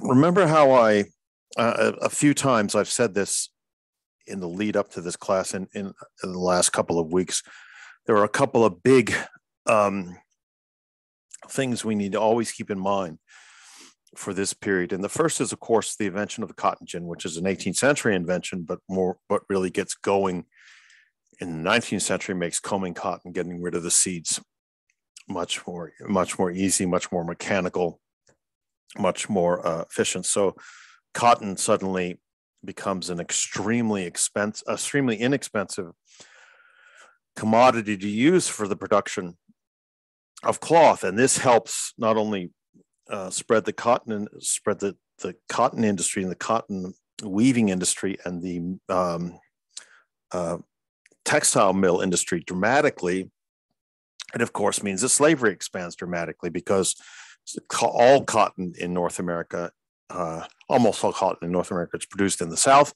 remember how I, uh, a few times I've said this in the lead up to this class in, in, in the last couple of weeks. There are a couple of big um, things we need to always keep in mind for this period. And the first is, of course, the invention of the cotton gin, which is an 18th century invention, but more what really gets going in the 19th century makes combing cotton, getting rid of the seeds, much more much more easy, much more mechanical, much more uh, efficient. So cotton suddenly becomes an extremely expensive, extremely inexpensive commodity to use for the production of cloth, and this helps not only uh, spread the cotton and spread the, the cotton industry and the cotton weaving industry and the um, uh, textile mill industry dramatically. It of course means that slavery expands dramatically because all cotton in North America, uh, almost all cotton in North America, is produced in the South,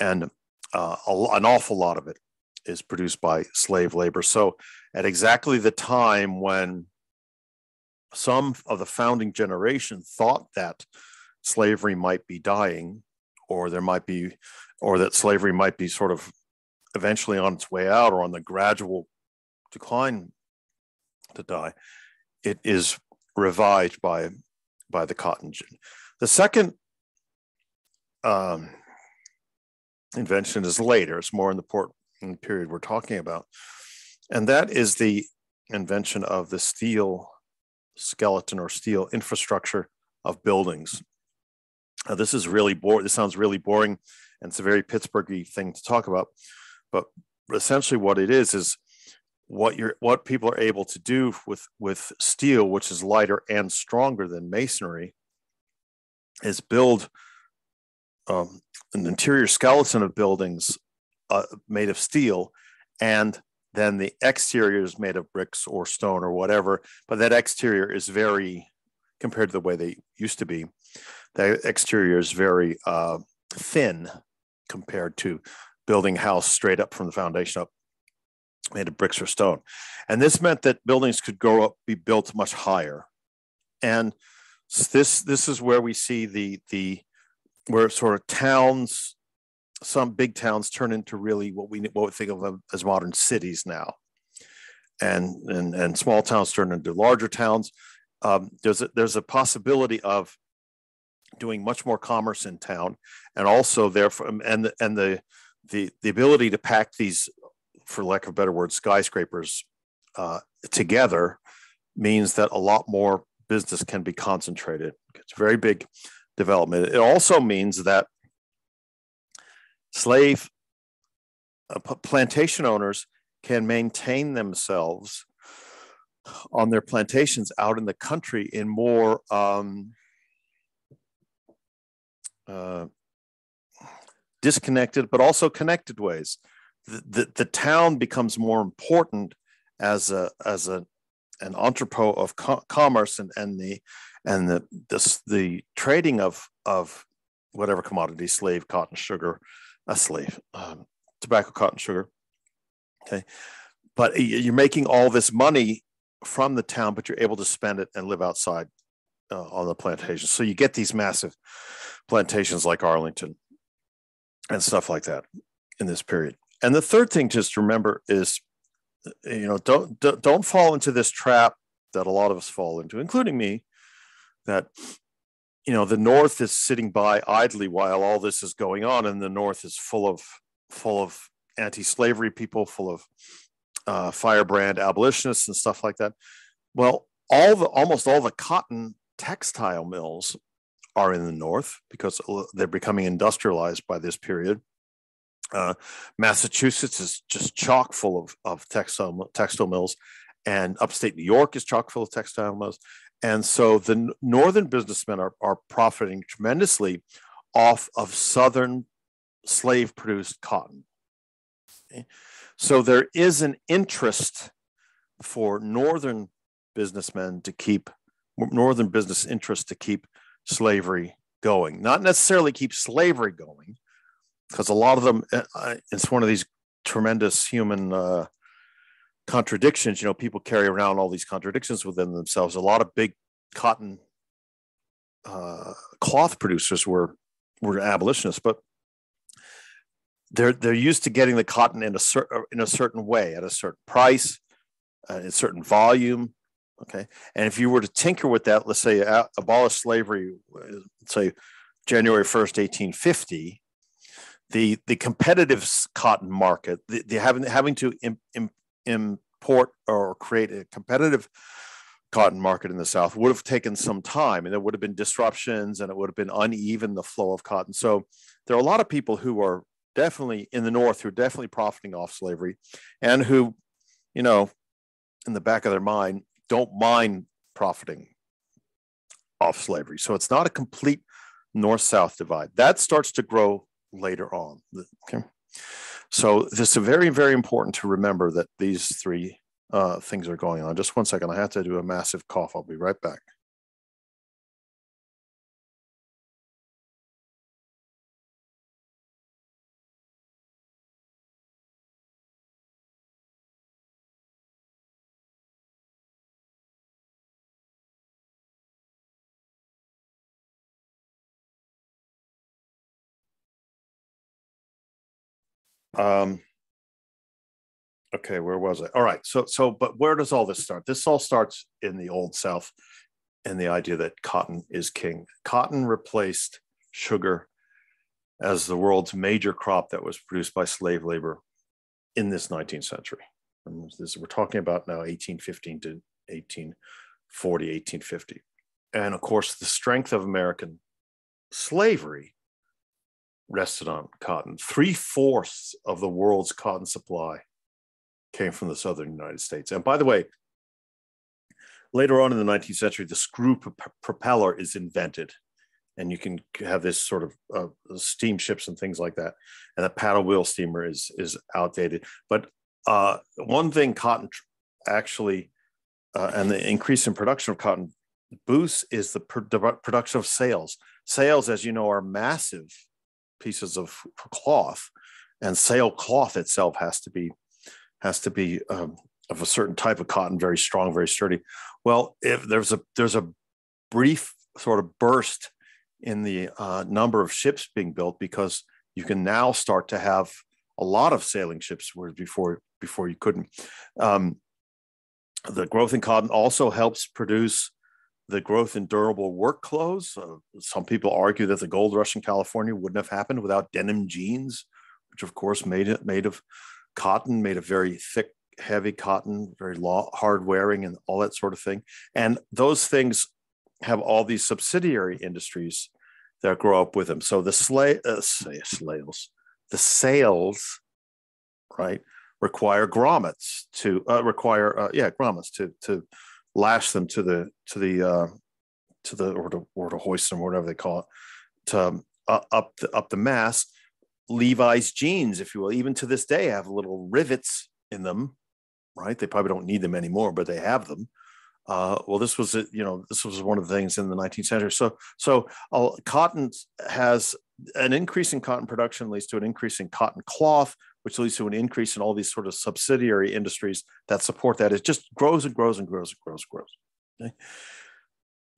and uh, an awful lot of it is produced by slave labor. So, at exactly the time when some of the founding generation thought that slavery might be dying, or there might be, or that slavery might be sort of eventually on its way out or on the gradual decline to die, it is revived by by the cotton gin. The second um, invention is later. It's more in the port period we're talking about, and that is the invention of the steel skeleton or steel infrastructure of buildings. Now, this is really boring. This sounds really boring, and it's a very Pittsburghy thing to talk about. But essentially, what it is is what you're what people are able to do with with steel, which is lighter and stronger than masonry, is build um, an interior skeleton of buildings uh, made of steel, and then the exterior is made of bricks or stone or whatever. But that exterior is very compared to the way they used to be. The exterior is very uh, thin compared to building house straight up from the foundation up made of bricks or stone. And this meant that buildings could go up, be built much higher. And this this is where we see the the where sort of towns, some big towns turn into really what we what we think of as modern cities now. And and and small towns turn into larger towns. Um, there's a, there's a possibility of doing much more commerce in town, and also therefore and and the the the ability to pack these for lack of a better word, skyscrapers uh, together means that a lot more business can be concentrated. It's a very big development. It also means that slave uh, plantation owners can maintain themselves on their plantations out in the country in more um, uh, disconnected but also connected ways the, the, town becomes more important as a as a an entrepot of co- commerce and, and the and the this the trading of of whatever commodity slave cotton sugar a slave um, tobacco cotton sugar okay? But you're making all this money from the town but you're able to spend it and live outside uh, on the plantation so you get these massive plantations like arlington and stuff like that in this period and the third thing just to remember is, you know, don't don't fall into this trap that a lot of us fall into, including me, that you know the North is sitting by idly while all this is going on, and the North is full of full of anti-slavery people, full of uh, firebrand abolitionists and stuff like that. Well, all the almost all the cotton textile mills are in the North because they're becoming industrialized by this period. Uh, Massachusetts is just chock full of, of textile, textile mills, and upstate New York is chock full of textile mills. And so the northern businessmen are, are profiting tremendously off of southern slave produced cotton. Okay? So there is an interest for northern businessmen to keep northern business interests to keep slavery going, not necessarily keep slavery going, because a lot of them uh, it's one of these tremendous human uh, contradictions you know people carry around all these contradictions within themselves a lot of big cotton uh, cloth producers were were abolitionists, but they're they're used to getting the cotton in a certain in a certain way at a certain price, uh, a certain volume. Okay, and if you were to tinker with that, let's say uh, abolish slavery, say January first, eighteen fifty, the the competitive cotton market, the, the having having to Im, Im, import or create a competitive cotton market in the South would have taken some time and there would have been disruptions and it would have been uneven the flow of cotton. So there are a lot of people who are definitely in the North who are definitely profiting off slavery and who, you know, in the back of their mind, don't mind profiting off slavery. So it's not a complete north south divide. That starts to grow later on. Okay. So this is very, very important to remember that these three uh, things are going on. Just one second. I have to do a massive cough. I'll be right back. Um, okay, where was I? All right. So, so, but where does all this start? This all starts in the Old South and the idea that cotton is king. Cotton replaced sugar as the world's major crop that was produced by slave labor in this 19th century. And this, we're talking about now 1815 to 1840, 1850. And of course, the strength of American slavery rested on cotton. Three fourths of the world's cotton supply came from the southern United States. And by the way, later on in the 19th century, the screw propeller is invented. And you can have this sort of uh, steamships and things like that. And the paddle wheel steamer is, is outdated. But uh, one thing cotton actually, uh, and the increase in production of cotton boosts is the, pr- production of sails. Sails, as you know, are massive pieces of cloth, and sail cloth itself has to be has to be um, of a certain type of cotton, very strong, very sturdy. Well, if there's a there's a brief sort of burst in the uh, number of ships being built because you can now start to have a lot of sailing ships, whereas before before you couldn't. Um, the growth in cotton also helps produce the growth in durable work clothes. Uh, some people argue that the gold rush in California wouldn't have happened without denim jeans, which of course made it made of cotton, made of very thick, heavy cotton, very law, hard wearing, and all that sort of thing. And those things have all these subsidiary industries that grow up with them. So the slay, uh, slails, the sails, right, require grommets to uh, require, uh, yeah, grommets to to lash them to the to the uh, to the or to or to hoist them, or whatever they call it, to um, up the up the mast. Levi's jeans, if you will, even to this day, have little rivets in them. Right? They probably don't need them anymore, but they have them. Uh, well, this was you know this was one of the things in the 19th century. So so uh, cotton has an increase in cotton production leads to an increase in cotton cloth, which leads to an increase in all these sort of subsidiary industries that support that. It just grows and grows and grows and grows and grows. Okay?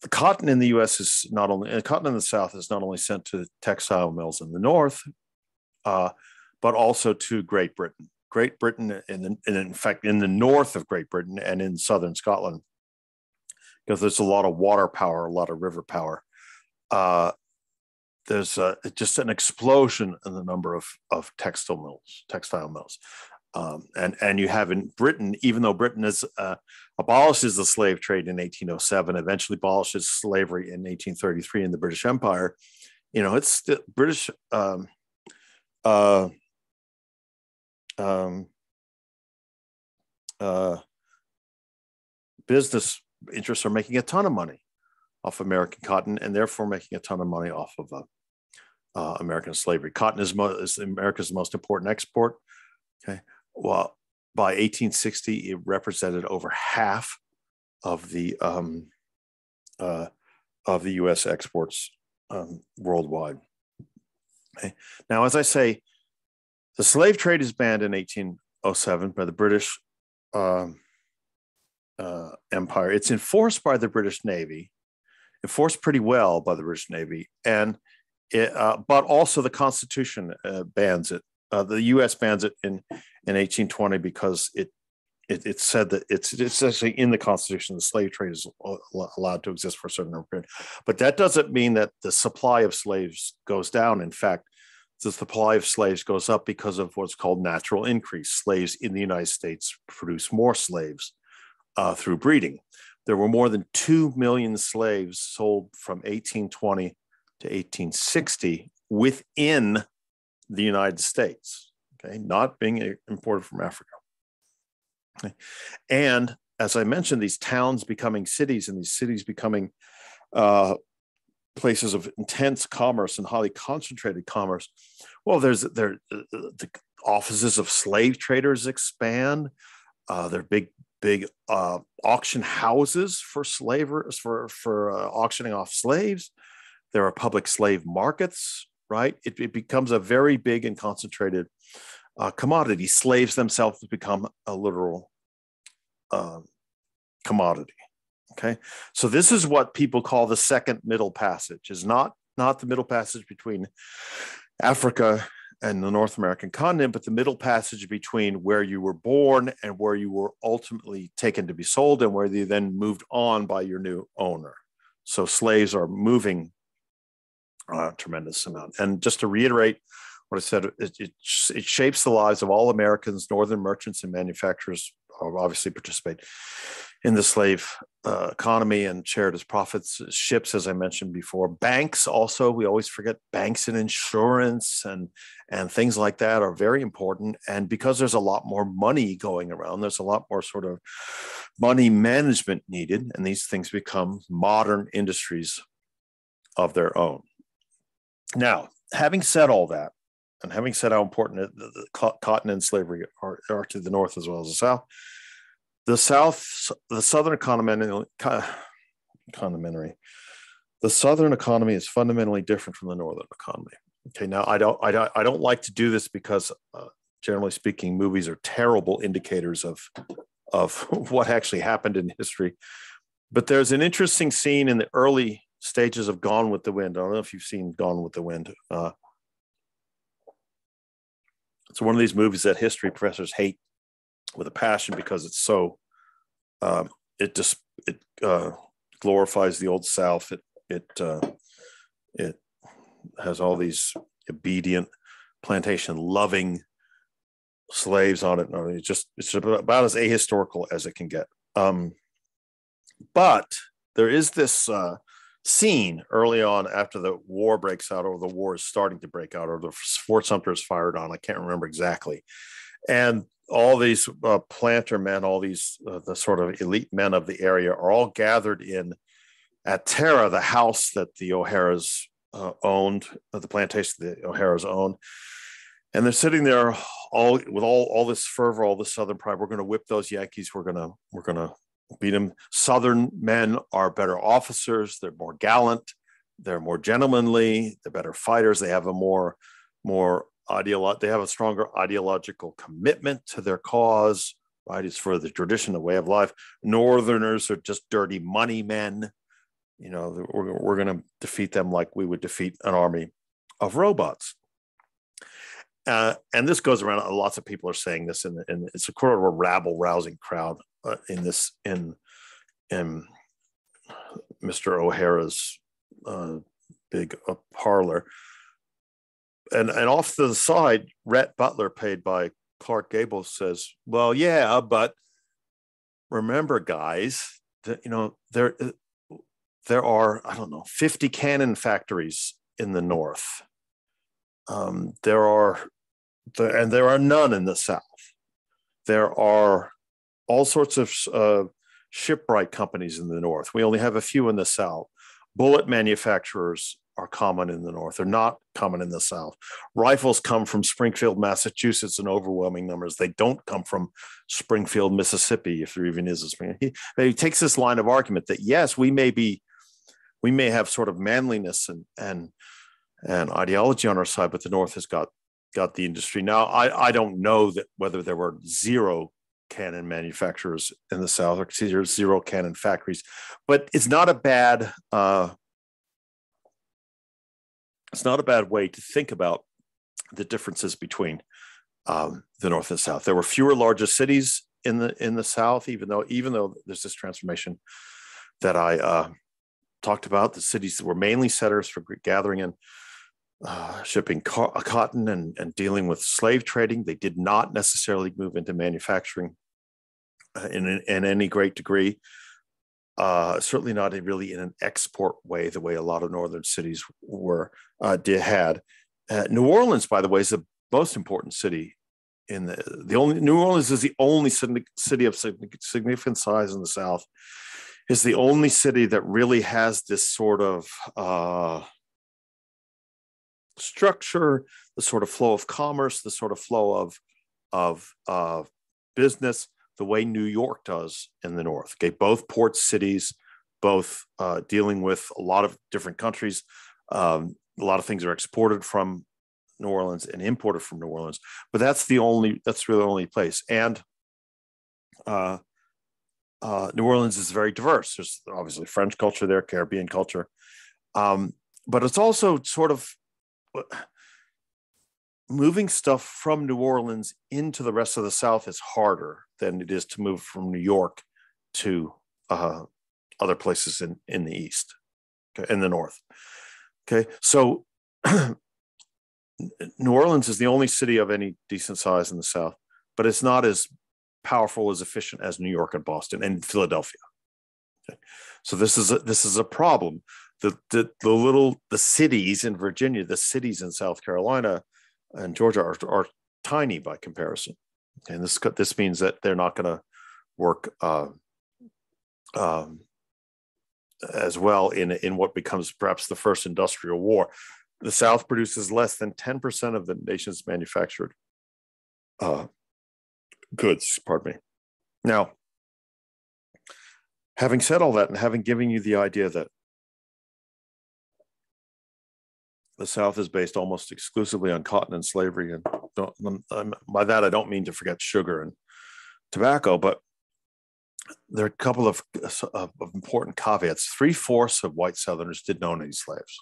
The cotton in the U.S. is not only and cotton in the South is not only sent to textile mills in the North, uh, but also to Great Britain. Great Britain, and in fact, in the north of Great Britain and in southern Scotland, because there's a lot of water power, a lot of river power. Uh, there's a, just an explosion in the number of, of textile mills, textile mills. Um, and, and you have in Britain, even though Britain is, uh, abolishes the slave trade in 1807, eventually abolishes slavery in 1833 in the British Empire, you know, it's the British um, uh, um, uh, business interests are making a ton of money off American cotton and therefore making a ton of money off of uh, uh, American slavery. Cotton is, mo- is America's most important export. Okay. Well, by 1860, it represented over half of the um, uh, of the U.S. exports um, worldwide. Okay. Now, as I say, the slave trade is banned in 1807 by the British um, uh, Empire. It's enforced by the British Navy, enforced pretty well by the British Navy, and it, uh, but also the Constitution uh, bans it. Uh, the U.S. bans it in in 1820 because it it, it said that it's it's actually in the Constitution the slave trade is allowed to exist for a certain period, but that doesn't mean that the supply of slaves goes down. In fact, the supply of slaves goes up because of what's called natural increase. Slaves in the United States produce more slaves uh, through breeding. There were more than 2 million slaves sold from 1820 to 1860 within the United States, okay, not being imported from Africa. Okay. And as I mentioned, these towns becoming cities and these cities becoming uh, places of intense commerce and highly concentrated commerce. Well, there's there uh, the offices of slave traders expand. Uh, there are big big uh, auction houses for slavers for for uh, auctioning off slaves. There are public slave markets. Right, it, it becomes a very big and concentrated uh, commodity. Slaves themselves become a literal um, commodity. Okay, so this is what people call the second middle passage. Is not not the middle passage between Africa and the North American continent, but the middle passage between where you were born and where you were ultimately taken to be sold and where you then moved on by your new owner. So slaves are moving a tremendous amount. And just to reiterate what I said, it, it, it shapes the lives of all Americans, Northern merchants and manufacturers obviously participate in the slave uh, economy and shared as profits. Ships, as I mentioned before, banks also. We always forget banks and insurance and and things like that are very important. And because there's a lot more money going around, there's a lot more sort of money management needed, and these things become modern industries of their own. Now, having said all that, and having said how important the, the cotton and slavery are, are, to the north as well as the south, the south, the southern economy, economy, the southern economy is fundamentally different from the northern economy. Okay, now I don't, I don't, I don't like to do this because, uh, generally speaking, movies are terrible indicators of of what actually happened in history. But there's an interesting scene in the early stages of Gone with the Wind. I don't know if you've seen Gone with the Wind. Uh, it's one of these movies that history professors hate with a passion because it's so um, it just it uh, glorifies the old South. It it uh, it has all these obedient plantation loving slaves on it. Mean, it's just it's about as ahistorical as it can get. Um, but there is this uh, scene early on after the war breaks out, or the war is starting to break out, or the Fort Sumter is fired on. I can't remember exactly. And all these uh, planter men, all these uh, the sort of elite men of the area, are all gathered in at Tara, the house that the O'Haras uh, owned, uh, the plantation the O'Haras owned, and they're sitting there all with all all this fervor, all this Southern pride. We're going to whip those Yankees. We're gonna we're gonna beat them. Southern men are better officers. They're more gallant. They're more gentlemanly. They're better fighters. They have a more more ideolo- they have a stronger ideological commitment to their cause right it's for the tradition the way of life northerners are just dirty money men you know we're, we're going to defeat them like we would defeat an army of robots uh, and this goes around lots of people are saying this and, and it's a sort of a rabble rousing crowd uh, in this in in mr o'hara's uh, big uh, parlor and and off to the side, Rhett Butler, paid by Clark Gable, says, "Well, yeah, but remember, guys, that you know there there are I don't know fifty cannon factories in the north. Um, there are, the, and there are none in the south. There are all sorts of uh, shipwright companies in the north. We only have a few in the south. Bullet manufacturers are common in the North. They're not common in the South. Rifles come from Springfield, Massachusetts in overwhelming numbers. They don't come from Springfield, Mississippi, if there even is a spring. He, he takes this line of argument that yes, we may be, we may have sort of manliness and and and ideology on our side, but the North has got got the industry. Now, I, I don't know that whether there were zero cannon manufacturers in the South, or zero, cannon factories. But it's not a bad uh, it's not a bad way to think about the differences between um, the North and South. There were fewer larger cities in the in the South, even though even though there's this transformation that I uh, talked about. The cities were mainly centers for gathering and uh, shipping co- cotton and, and dealing with slave trading. They did not necessarily move into manufacturing in, in any great degree. Uh, certainly not really in an export way, the way a lot of northern cities were uh, did had. Uh, New Orleans, by the way, is the most important city in the the only New Orleans is the only city of significant size in the South. Is the only city that really has this sort of uh, structure, the sort of flow of commerce, the sort of flow of of uh, business the way New York does in the North. Okay, both port cities, both uh, dealing with a lot of different countries. Um, a lot of things are exported from New Orleans and imported from New Orleans, but that's the only that's really the only place. And uh, uh, New Orleans is very diverse. There's obviously French culture there, Caribbean culture, um, but it's also sort of moving stuff from New Orleans into the rest of the South is harder than it is to move from New York to uh, other places in, in the East, okay, in the North. Okay, so New Orleans is the only city of any decent size in the South, but it's not as powerful as efficient as New York and Boston and Philadelphia. Okay. So this is a, this is a problem. The, the the little the cities in Virginia, the cities in South Carolina, and Georgia are, are tiny by comparison. And this this means that they're not going to work uh, um, as well in in what becomes perhaps the first industrial war. The South produces less than ten percent of the nation's manufactured uh, goods. Pardon me. Now, having said all that, and having given you the idea that the South is based almost exclusively on cotton and slavery. And um, by that, I don't mean to forget sugar and tobacco, but there are a couple of, of important caveats. Three fourths of white Southerners didn't own any slaves.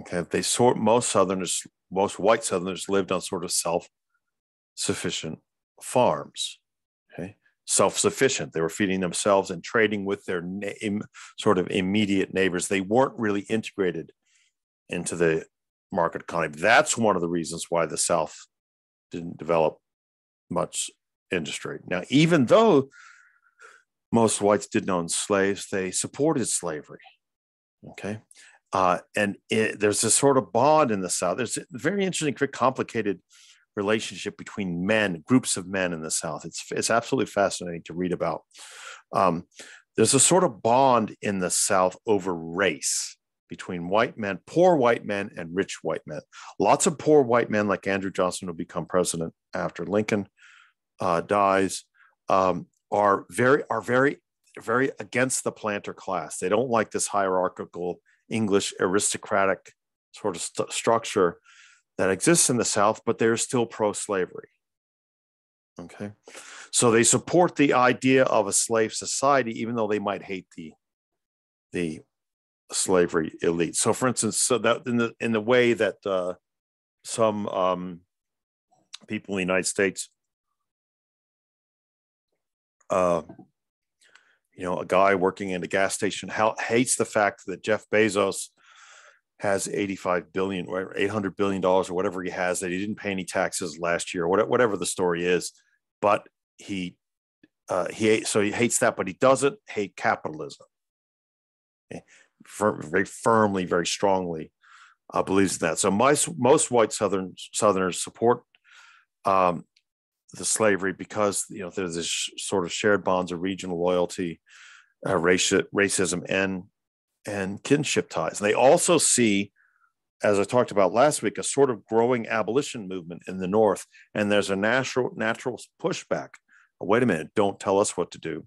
Okay, they sort most Southerners, most white Southerners lived on sort of self-sufficient farms. Okay, self-sufficient. They were feeding themselves and trading with their na- sort of immediate neighbors. They weren't really integrated into the market economy. That's one of the reasons why the South didn't develop much industry. Now, even though most whites didn't own slaves, they supported slavery. Okay. Uh, and it, there's this sort of bond in the South. There's a very interesting, very complicated relationship between men, groups of men in the South. It's, it's absolutely fascinating to read about. Um, there's a sort of bond in the South over race between white men, poor white men, and rich white men. Lots of poor white men, like Andrew Johnson, who become president after Lincoln uh, dies, um, are very are very very against the planter class. They don't like this hierarchical English aristocratic sort of st- structure that exists in the South, but they're still pro-slavery. Okay, so they support the idea of a slave society, even though they might hate the the slavery elite. So, for instance, so that in the in the way that uh, some um, people in the United States, uh, you know, a guy working in a gas station ha- hates the fact that Jeff Bezos has 85 billion or 800 billion dollars or whatever he has that he didn't pay any taxes last year, whatever the story is, but he uh, he so he hates that, but he doesn't hate capitalism. Okay very firmly, very strongly uh, believes in that. So my, most white Southern Southerners support um, the slavery because you know there's this sort of shared bonds of regional loyalty, uh, raci- racism, and and kinship ties. And they also see, as I talked about last week, a sort of growing abolition movement in the North, and there's a natural natural pushback. Wait a minute! Don't tell us what to do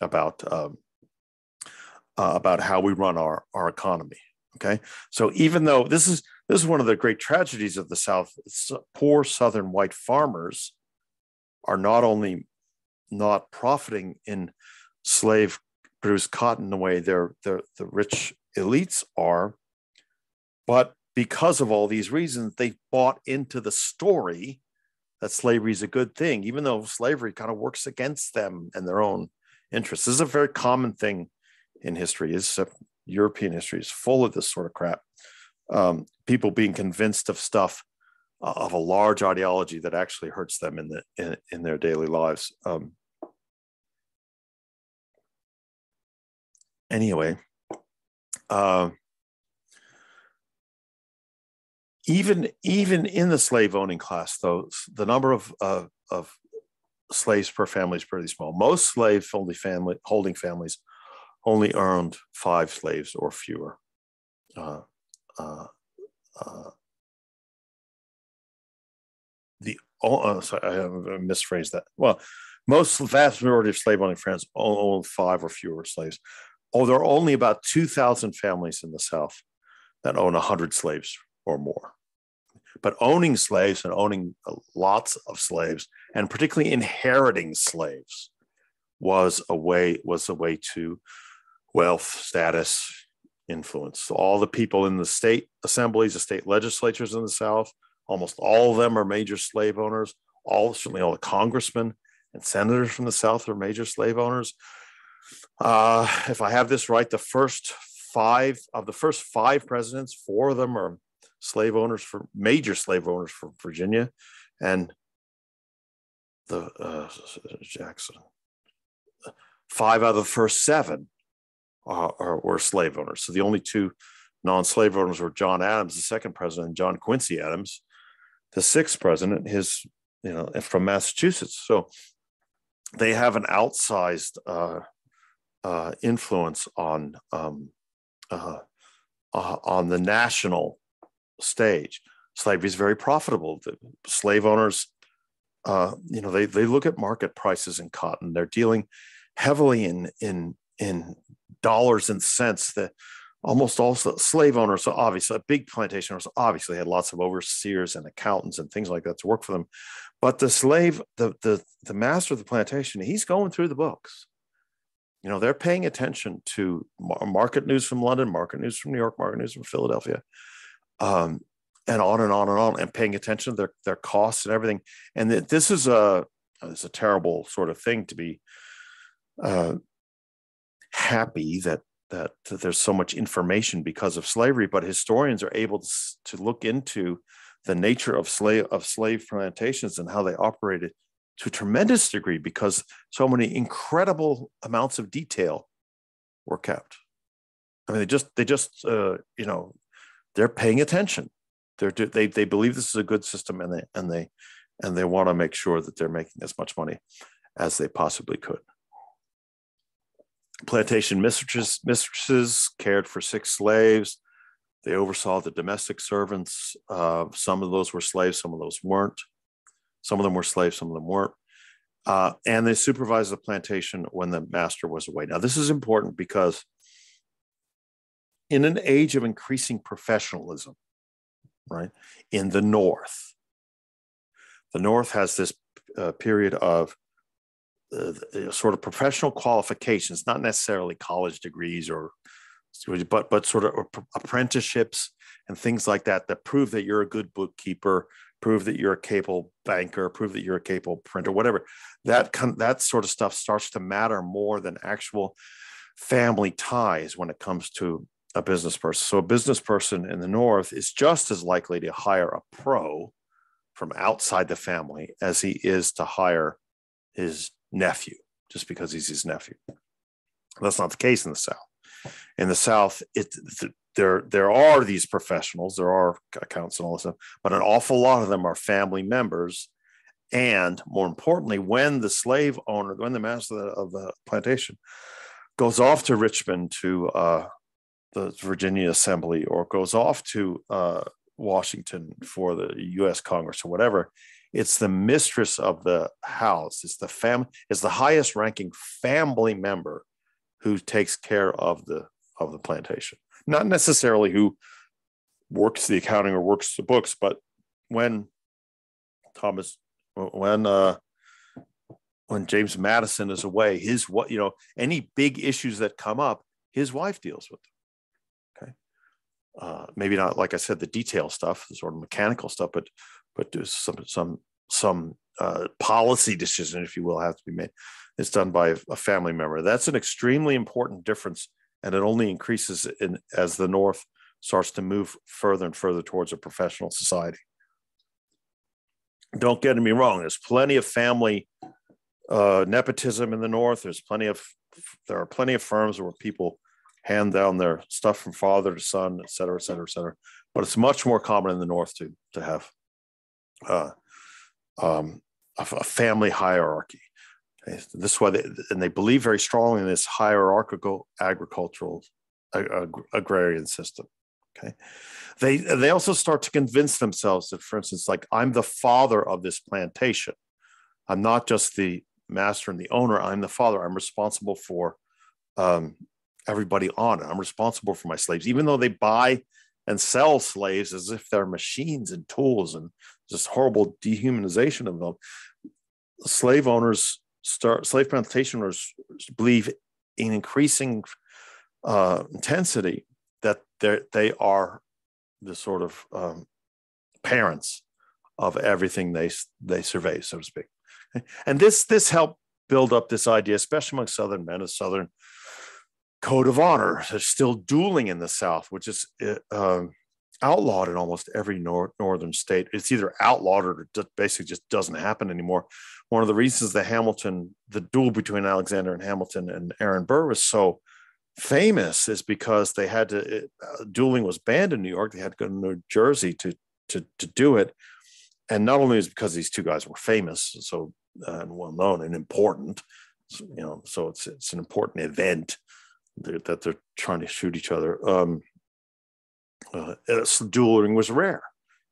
about um, uh, about how we run our, our economy. Okay. So even though this is this is one of the great tragedies of the South, poor Southern white farmers are not only not profiting in slave produced cotton the way they're, they're, the rich elites are, but because of all these reasons, they bought into the story that slavery is a good thing, even though slavery kind of works against them and their own interests. This is a very common thing in history. Is European history is full of this sort of crap. Um, people being convinced of stuff uh, of a large ideology that actually hurts them in the in, in their daily lives. Um, anyway, uh, even even in the slave owning class, though, the number of uh, of slaves per family is pretty small. Most slave only family holding families only earned five slaves or fewer. Uh, uh, uh the oh, sorry, I misphrased that. Well, most vast majority of slave owning France owned five or fewer slaves. Oh, there are only about 2,000 families in the South that own 100 slaves or more. But owning slaves and owning lots of slaves, and particularly inheriting slaves, was a way was a way to wealth, status, influence. So all the people in the state assemblies, the state legislatures in the South, almost all of them are major slave owners. All certainly all the congressmen and senators from the South are major slave owners. Uh, if I have this right, the first five of the first five presidents, four of them are slave owners for major slave owners for Virginia, and the uh, Jackson. Five out of the first seven are, are, were slave owners. So the only two non-slave owners were John Adams, the second president, John Quincy Adams, the sixth president, his you know from Massachusetts. So they have an outsized uh, uh, influence on um, uh, uh, on the national stage. Slavery is very profitable. The slave owners, uh, you know, they they look at market prices in cotton. They're dealing heavily in in in dollars and cents. That almost all slave owners, so obviously, big plantation owners obviously had lots of overseers and accountants and things like that to work for them. But the slave, the the the master of the plantation, he's going through the books you know they're paying attention to market news from london market news from new york market news from philadelphia um, and on and on and on and paying attention to their, their costs and everything and this is a it's a terrible sort of thing to be uh, happy that, that there's so much information because of slavery but historians are able to, to look into the nature of slave of slave plantations and how they operated to a tremendous degree because so many incredible amounts of detail were kept. I mean, they just they just uh, you know they're paying attention. They're they they believe this is a good system and they and they and they want to make sure that they're making as much money as they possibly could. Plantation mistresses, mistresses cared for six slaves. They oversaw the domestic servants. Uh, some of those were slaves, some of those weren't. Some of them were slaves, some of them weren't. Uh, and they supervised the plantation when the master was away. Now, this is important because in an age of increasing professionalism, right, in the North, the North has this uh, period of uh, sort of professional qualifications, not necessarily college degrees or, but but sort of apprenticeships and things like that that prove that you're a good bookkeeper, prove that you're a capable banker, prove that you're a capable printer, whatever. That that sort of stuff starts to matter more than actual family ties when it comes to a business person. So a business person in the North is just as likely to hire a pro from outside the family as he is to hire his nephew, just because he's his nephew. That's not the case in the South. In the South, it there there are these professionals, there are accounts and all this stuff, but an awful lot of them are family members. And more importantly, when the slave owner, when the master of the plantation goes off to Richmond to uh, the Virginia Assembly or goes off to uh, Washington for the U.S. Congress or whatever, it's the mistress of the house. It's the family. It's the highest ranking family member who takes care of the of the plantation not necessarily who works the accounting or works the books, but when Thomas, when uh, when James Madison is away, his what you know, any big issues that come up, his wife deals with them. Uh, maybe not like I said, the detail stuff, the sort of mechanical stuff, but but some some some uh, policy decision, if you will, have to be made. It's done by a family member. That's an extremely important difference, and it only increases in as the North starts to move further and further towards a professional society. Don't get me wrong. There's plenty of family uh, nepotism in the North. There's plenty of there are plenty of firms where people hand down their stuff from father to son, et cetera, et cetera, et cetera. But it's much more common in the North to to have uh, um, a, a, family hierarchy. Okay? This is why they and they believe very strongly in this hierarchical agricultural ag- agrarian system. Okay, they they also start to convince themselves that, for instance, like I'm the father of this plantation. I'm not just the master and the owner. I'm the father. I'm responsible for um, everybody on it. I'm responsible for my slaves, even though they buy and sell slaves as if they're machines and tools and just horrible dehumanization of them. Slave owners start slave plantation owners believe in increasing uh, intensity that they are the sort of um, parents of everything they they survey, so to speak. And this this helped build up this idea, especially among Southern men, a Southern code of honor. There's still dueling in the South, which is uh, outlawed in almost every nor- northern state. It's either outlawed or it basically just doesn't happen anymore. One of the reasons the Hamilton, the duel between Alexander and Hamilton and Aaron Burr was so famous is because they had to it, uh, dueling was banned in New York. They had to go to New Jersey to to to do it, and not only is because these two guys were famous, so uh, and well known and important, so, you know, so it's it's an important event that, that they're trying to shoot each other. Um, uh, dueling was rare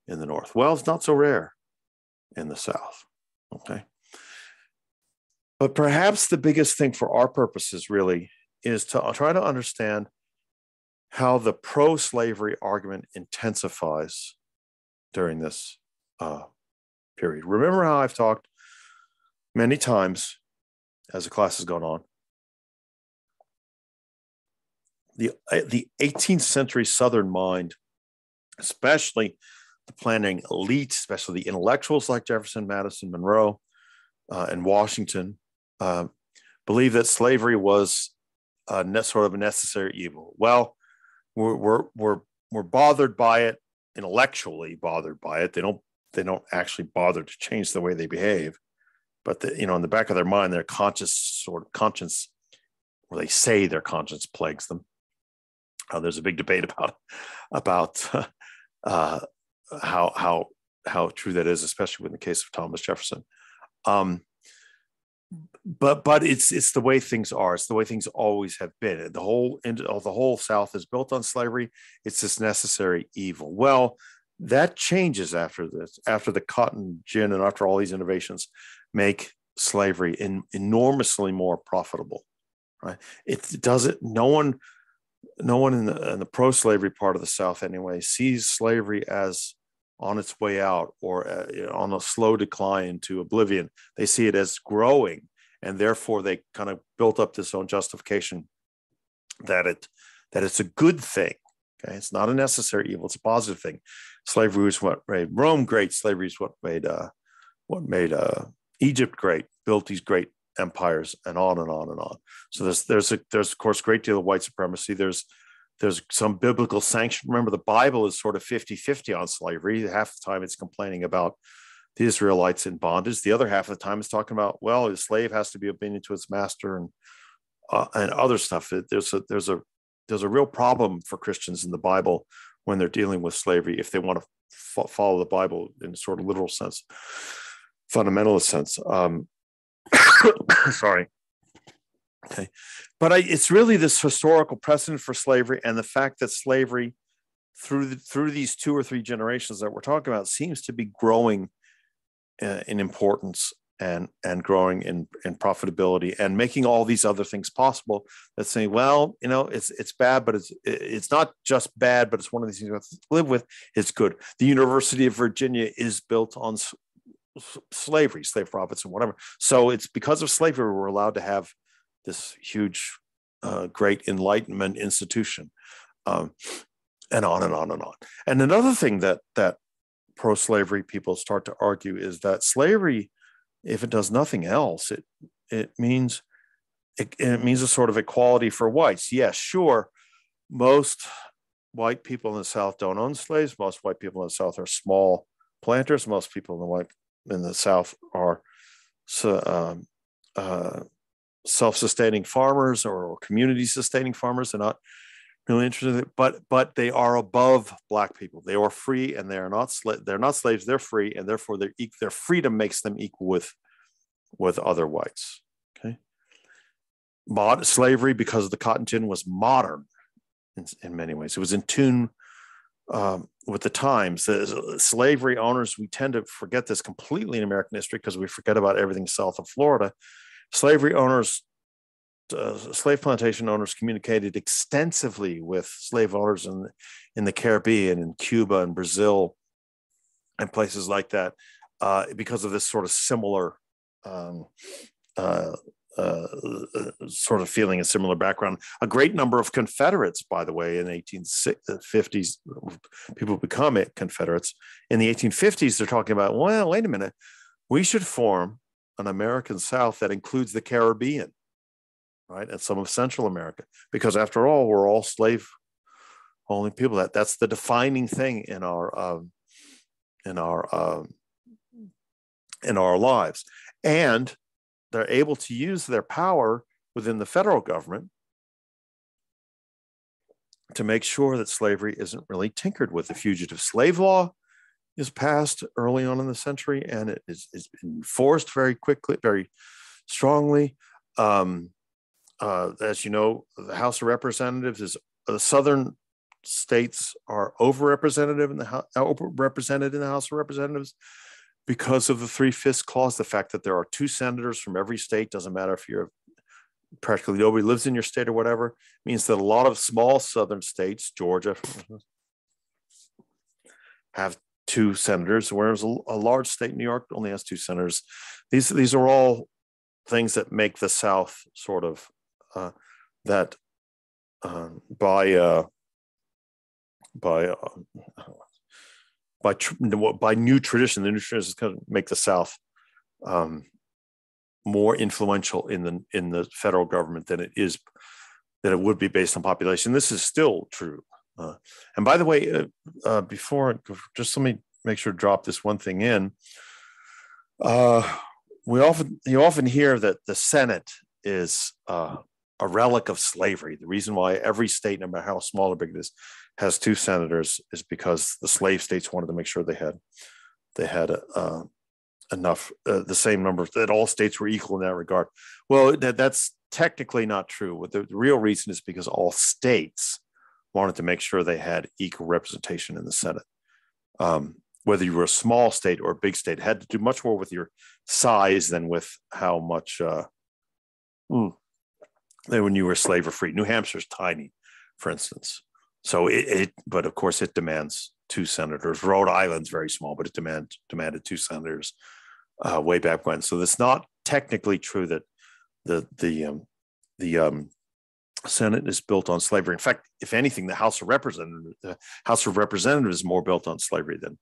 in the North. Well, it's not so rare in the South. Okay. But perhaps the biggest thing for our purposes really is to try to understand how the pro slavery argument intensifies during this uh, period. Remember how I've talked many times as the class has gone on. The, the 18th century Southern mind, especially the planning elite, especially the intellectuals like Jefferson, Madison, Monroe, uh, and Washington, uh, that slavery was a sort of a necessary evil. Well, we're, we're, we're, we're bothered by it, intellectually bothered by it. They don't, they don't actually bother to change the way they behave. But the, you know, in the back of their mind, their conscious sort of conscience, or they say their conscience plagues them. Uh, there's a big debate about about uh, how how how true that is, especially in the case of Thomas Jefferson. Um, but but it's it's the way things are. It's the way things always have been. The whole the whole South is built on slavery. It's this necessary evil. Well, that changes after this, after the cotton gin, and after all these innovations make slavery in, enormously more profitable. Right? It does it. No one, no one in the, in the pro-slavery part of the South anyway sees slavery as on its way out or uh, on a slow decline to oblivion. They see it as growing, and therefore they kind of built up this own justification that it that it's a good thing. Okay, it's not a necessary evil; it's a positive thing. Slavery is what made Rome great. Slavery is what made uh, what made uh, Egypt great. Built these great empires, and on and on and on. So there's there's a, there's of course a great deal of white supremacy. There's there's some biblical sanction. Remember, the Bible is sort of 50 50 on slavery. Half the time it's complaining about the Israelites in bondage. The other half of the time is talking about, well, the slave has to be obedient to its master and uh, and other stuff. There's a there's a there's a real problem for Christians in the Bible when they're dealing with slavery if they want to f- follow the Bible in a sort of literal sense, fundamentalist sense. Um, sorry. Okay. But I, it's really this historical precedent for slavery and the fact that slavery through the, through these two or three generations that we're talking about seems to be growing uh, in importance and and growing in in profitability and making all these other things possible that say well you know it's it's bad but it's it's not just bad but it's one of these things we have to live with it's good the university of virginia is built on slavery, slave profits, and whatever. So it's because of slavery we're allowed to have this huge, uh, great Enlightenment institution, um, and on and on and on. And another thing that that pro-slavery people start to argue is that slavery, if it does nothing else, it it means it, it means a sort of equality for whites. Yes, sure, most white people in the South don't own slaves. Most white people in the South are small planters. Most people in the white in the South are um, uh, self-sustaining farmers or community-sustaining farmers. They're not really interested, in it, but but they are above black people. They are free, and they are not they're not slaves. They're free, and therefore their e- their freedom makes them equal with with other whites. Okay, Mod- slavery because of the cotton gin was modern in, in many ways. It was in tune um, with the times. The slavery owners, we tend to forget this completely in American history because we forget about everything south of Florida. Slavery owners, uh, slave plantation owners communicated extensively with slave owners in, in the Caribbean, in Cuba and Brazil, and places like that, uh, because of this sort of similar um, uh, uh, uh, sort of feeling a similar background. A great number of Confederates, by the way, in the 1850s, people become Confederates. In the 1850s, they're talking about, well, wait a minute, we should form an American South that includes the Caribbean, right, and some of Central America, because after all, we're all slave only people. That that's the defining thing in our um, in our um, in our lives, and they're able to use their power within the federal government to make sure that slavery isn't really tinkered with. The fugitive slave law is passed early on in the century and it is, is enforced very quickly, very strongly. Um, uh, as you know, the House of Representatives is the southern states are overrepresented in the overrepresented in the House of Representatives because of the three fifths clause, the fact that there are two senators from every state, doesn't matter if you're practically nobody lives in your state or whatever, means that a lot of small southern states, Georgia, have two senators, whereas a, large state, New York, only has two senators. These these are all things that make the South sort of uh, that uh, by uh, by uh, by by new tradition, the new tradition is going to make the South um, more influential in the in the federal government than it is than it would be based on population. This is still true. Uh, and by the way, uh, uh, before just let me make sure to drop this one thing in. Uh, we often you often hear that the Senate is uh, a relic of slavery. The reason why every state, no matter how small or big it is, has two senators is because the slave states wanted to make sure they had they had uh, enough uh, the same number that all states were equal in that regard. Well, that, that's technically not true. The real reason is because all states wanted to make sure they had equal representation in the Senate. Um, whether you were a small state or a big state, had to do much more with your size than with how much uh, mm, than when you were slave or free. New Hampshire's tiny, for instance. So it, it, but of course, it demands two senators. Rhode Island's very small, but it demand, demanded two senators uh, way back when. So it's not technically true that the the um, the um, Senate is built on slavery. In fact, if anything, the House of Representatives, the House of Representatives is more built on slavery than,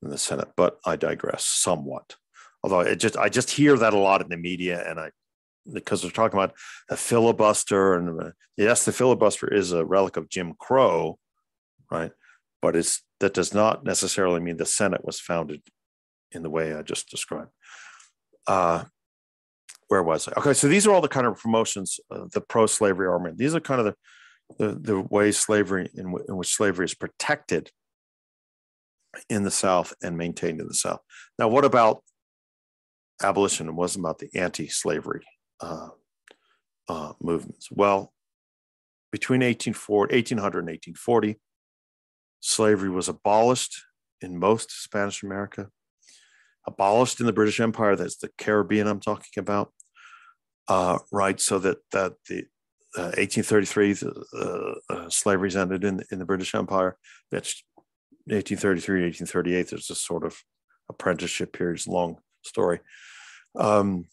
than the Senate. But I digress somewhat. Although it just I just hear that a lot in the media, and I because they're talking about a filibuster and uh, yes the filibuster is a relic of jim crow right? But it's that does not necessarily mean the senate was founded in the way i just described. Uh, where was i? Okay so these are all the kind of promotions uh, the pro-slavery argument these are kind of the the, the ways slavery in, w- in which slavery is protected in the south and maintained in the south. Now what about abolition? It wasn't about the anti-slavery uh, uh, movements? Well, between 1840, 1800 and 1840, slavery was abolished in most Spanish America, abolished in the British Empire. That's the Caribbean I'm talking about, uh, right? So that that the 1833 uh, uh, slavery's ended in in the British Empire. That's 1833, 1838. There's a sort of apprenticeship periods, long story. Um,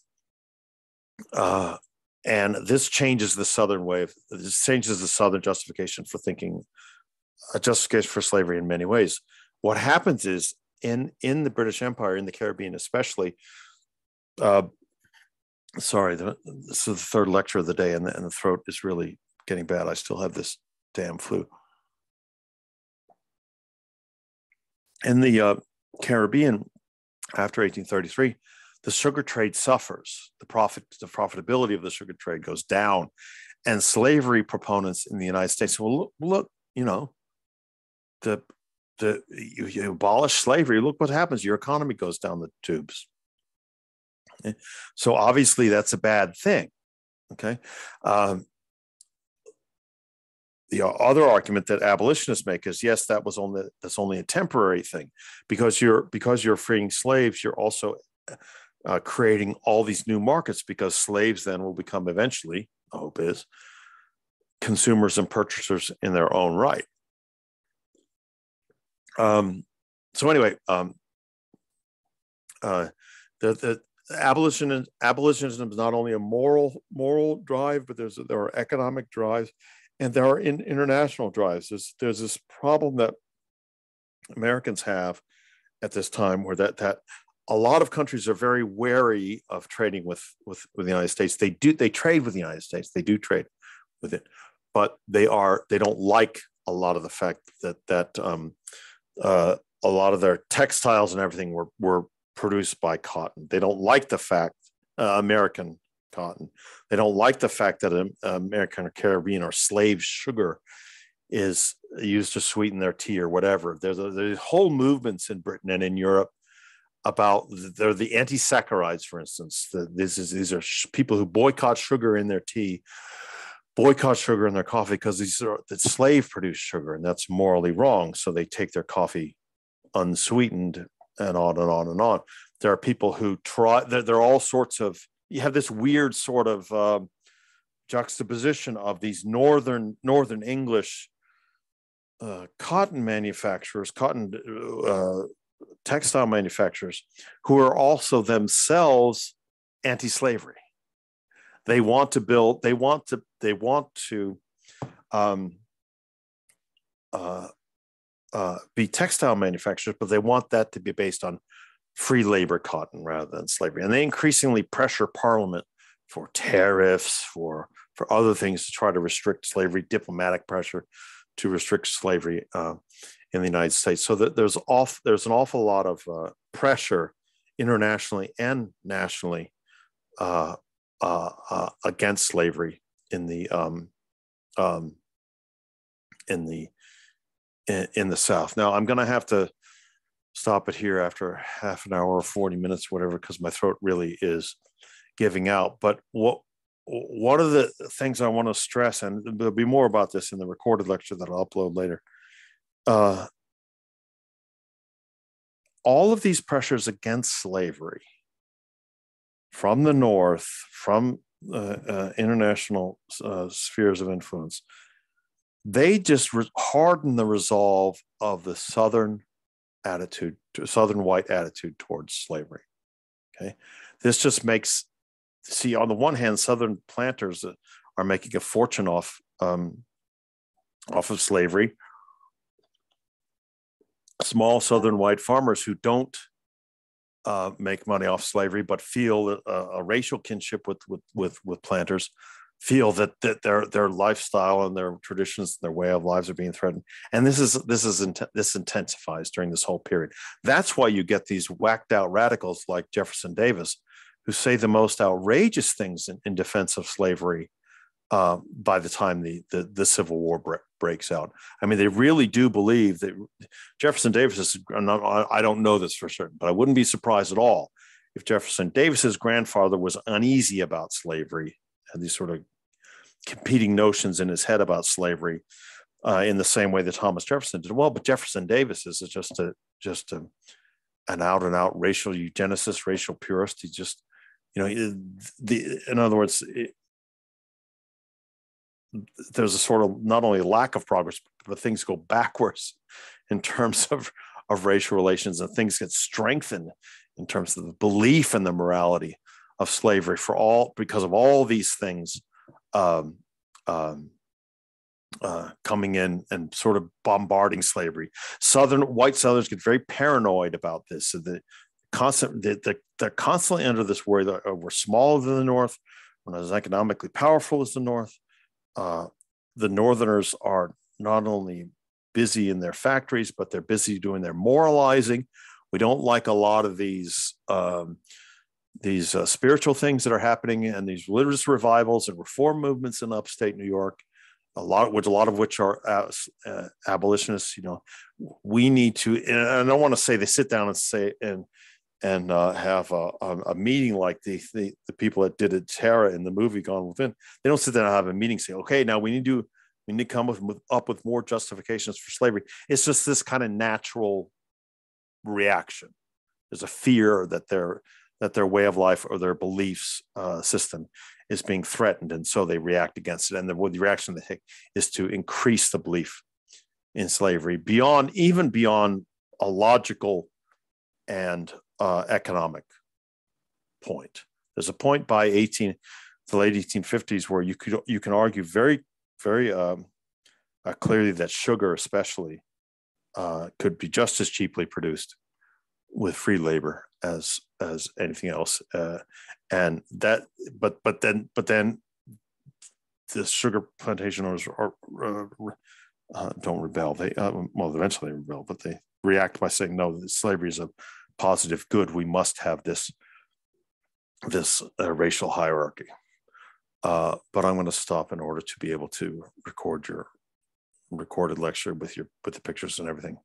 uh, and this changes the Southern way of this changes the Southern justification for thinking a justification for slavery in many ways. What happens is in in the British Empire, in the Caribbean especially, uh, sorry, the, this is the third lecture of the day, and the, and the throat is really getting bad. I still have this damn flu. In the uh, Caribbean, after 1833, the sugar trade suffers. The profit, the profitability of the sugar trade goes down, and slavery proponents in the United States will look, look you know, the the you, you abolish slavery. Look what happens. Your economy goes down the tubes. So obviously that's a bad thing. Okay. Um, the other argument that abolitionists make is yes, that was only that's only a temporary thing, because you're because you're freeing slaves, you're also uh, creating all these new markets because slaves then will become eventually, the hope is, consumers and purchasers in their own right. Um, so anyway, um, uh, the, the abolition abolitionism is not only a moral moral drive, but there's there are economic drives, and there are in, international drives. There's there's this problem that Americans have at this time where that that a lot of countries are very wary of trading with, with with the United States. They do they trade with the United States. They do trade with it, but they are they don't like a lot of the fact that that um, uh, a lot of their textiles and everything were were produced by cotton. They don't like the fact uh, American cotton. They don't like the fact that um, American or Caribbean or slave sugar is used to sweeten their tea or whatever. There's, a, there's whole movements in Britain and in Europe about they're the anti-saccharites, for instance. The, this is these are sh- people who boycott sugar in their tea, boycott sugar in their coffee because these are the slave produced sugar, and that's morally wrong. So they take their coffee unsweetened and on and on and on. There are people who try, there, there are all sorts of, you have this weird sort of uh, juxtaposition of these northern, northern English uh, cotton manufacturers, cotton uh, textile manufacturers, who are also themselves anti-slavery. They want to build. They want to. They want to um, uh, uh, be textile manufacturers, but they want that to be based on free labor cotton rather than slavery. And they increasingly pressure Parliament for tariffs, for for other things to try to restrict slavery, diplomatic pressure to restrict slavery uh, in the United States. So that there's off there's an awful lot of uh, pressure internationally and nationally uh, uh, uh against slavery in the um, um, in the in, in the South. Now, I'm going to have to stop it here after half an hour or 40 minutes, whatever, because my throat really is giving out. But what one of the things I want to stress, and there'll be more about this in the recorded lecture that I'll upload later. Uh, all of these pressures against slavery from the North, from uh, uh, international uh, spheres of influence, they just re- harden the resolve of the Southern attitude, Southern white attitude towards slavery. Okay. This just makes, see, on the one hand, Southern planters are making a fortune off, um, off of slavery. Small Southern white farmers who don't uh, make money off slavery, but feel a, a racial kinship with, with, with, with planters feel that that their their lifestyle and their traditions, and their way of lives are being threatened. And this is this is this intensifies during this whole period. That's why you get these whacked out radicals like Jefferson Davis, who say the most outrageous things in, in defense of slavery. Uh, by the time the, the, the Civil War breaks out, I mean, they really do believe that Jefferson Davis is. I don't know this for certain, but I wouldn't be surprised at all if Jefferson Davis's grandfather was uneasy about slavery had these sort of competing notions in his head about slavery uh, in the same way that Thomas Jefferson did. Well, but Jefferson Davis is just a just a, an out and out racial eugenicist, racial purist. He just, you know, the in other words, there's a sort of not only lack of progress, but things go backwards in terms of of racial relations, and things get strengthened in terms of the belief in the morality of slavery for all because of all these things um, um, uh, coming in and sort of bombarding slavery. Southern white Southerners get very paranoid about this. So the constant they're, they're constantly under this worry that uh, we're smaller than the North, we're not as economically powerful as the North. Uh, the Northerners are not only busy in their factories, but they're busy doing their moralizing. We don't like a lot of these um, these uh, spiritual things that are happening and these religious revivals and reform movements in upstate New York a lot, which a lot of which are uh, uh, abolitionists. You know, we need to. And I don't want to say they sit down and say and and uh, have a, a, meeting like the, the, the people that did it, Tara in the movie Gone with the Wind. They don't sit down and have a meeting say, okay, now we need to we need to come with, up with more justifications for slavery. It's just this kind of natural reaction. There's a fear that their that their way of life or their beliefs uh, system is being threatened, and so they react against it. And the, the reaction they take is to increase the belief in slavery beyond, even beyond a logical and uh, economic point. There's a point by 18, the late 1850s, where you could you can argue very, very um, uh, clearly that sugar, especially, uh, could be just as cheaply produced with free labor as as anything else uh, and that but but then but then the sugar plantation owners are, uh, uh, don't rebel they well eventually they rebel but they react by saying no slavery is a positive good we must have this this uh, racial hierarchy uh, but i'm going to stop in order to be able to record your recorded lecture with your with the pictures and everything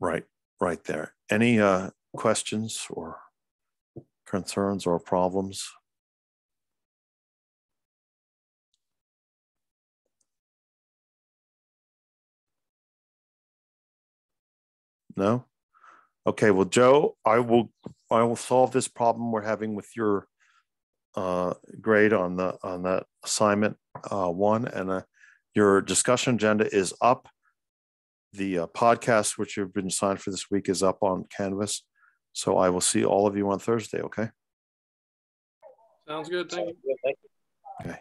right right there. Any uh, questions or concerns or problems? No? Okay, well, Joe, I will I will solve this problem we're having with your uh, grade on the on that assignment uh, one, and uh, your discussion agenda is up the uh, podcast, which you've been signed for this week, is up on Canvas. So I will see all of you on Thursday. Okay. Sounds good. Thank you.